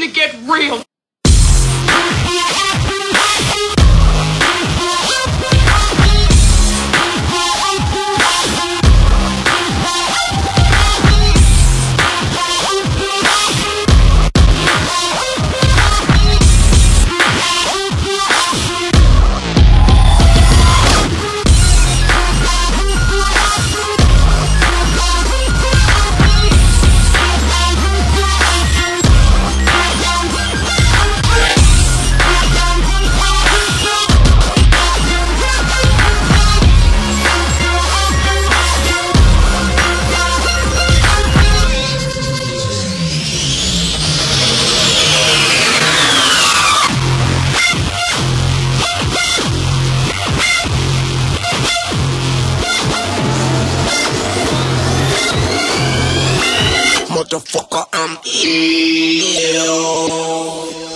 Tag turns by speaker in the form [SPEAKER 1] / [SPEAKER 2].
[SPEAKER 1] to get real. motherfucker, I'm ill.